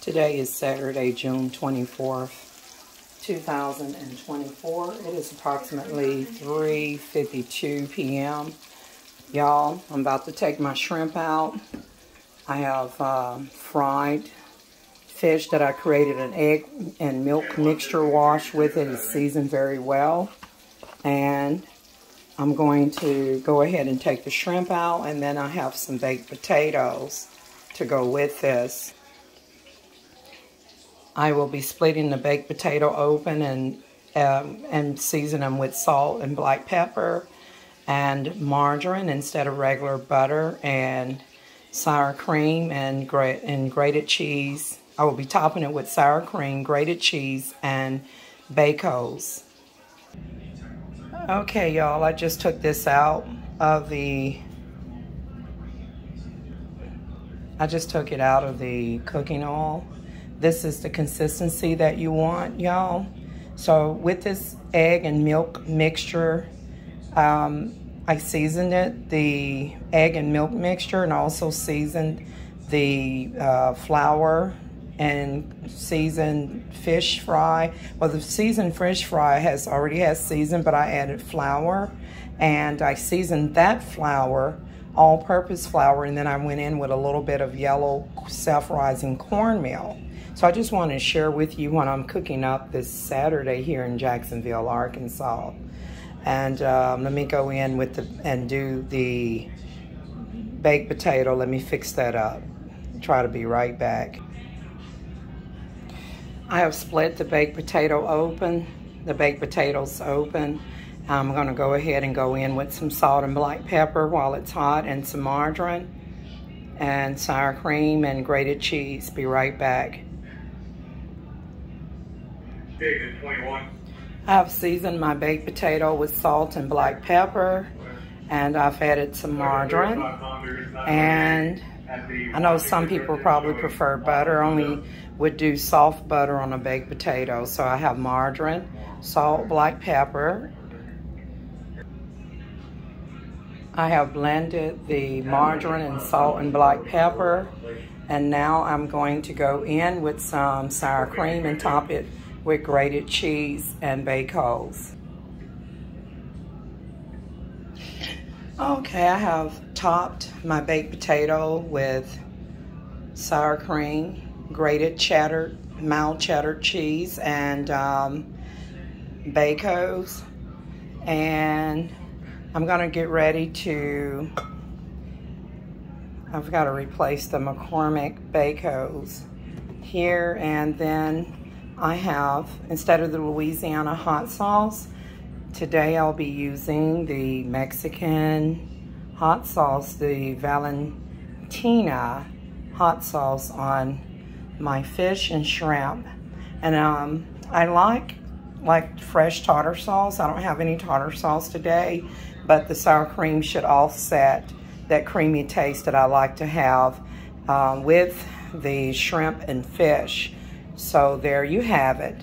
Today is Saturday, June 24th, 2024. It is approximately 3.52 p.m. Y'all, I'm about to take my shrimp out. I have uh, fried fish that I created an egg and milk mixture wash with. It. Is seasoned very well. And I'm going to go ahead and take the shrimp out. And then I have some baked potatoes to go with this. I will be splitting the baked potato open and um, and season them with salt and black pepper and margarine instead of regular butter and sour cream and, gra and grated cheese. I will be topping it with sour cream, grated cheese, and bacos. Okay, y'all, I just took this out of the I just took it out of the cooking oil this is the consistency that you want, y'all. So with this egg and milk mixture, um, I seasoned it, the egg and milk mixture, and also seasoned the uh, flour and seasoned fish fry. Well, the seasoned fish fry has already has seasoned, but I added flour, and I seasoned that flour all-purpose flour, and then I went in with a little bit of yellow self-rising cornmeal. So I just want to share with you what I'm cooking up this Saturday here in Jacksonville, Arkansas. And um, let me go in with the and do the baked potato. Let me fix that up. Try to be right back. I have split the baked potato open, the baked potatoes open. I'm gonna go ahead and go in with some salt and black pepper while it's hot and some margarine and sour cream and grated cheese. Be right back. I've seasoned my baked potato with salt and black pepper, and I've added some margarine. And I know some people probably prefer butter, only would do soft butter on a baked potato. So I have margarine, salt, black pepper. I have blended the margarine and salt and black pepper. And now I'm going to go in with some sour cream and top it with grated cheese and bacon. Okay, I have topped my baked potato with sour cream, grated cheddar, mild cheddar cheese, and um, bacos. And I'm gonna get ready to, I've gotta replace the McCormick bacos here and then I have, instead of the Louisiana hot sauce, today I'll be using the Mexican hot sauce, the Valentina hot sauce on my fish and shrimp. And um, I like like fresh tartar sauce. I don't have any tartar sauce today, but the sour cream should offset that creamy taste that I like to have uh, with the shrimp and fish. So there you have it.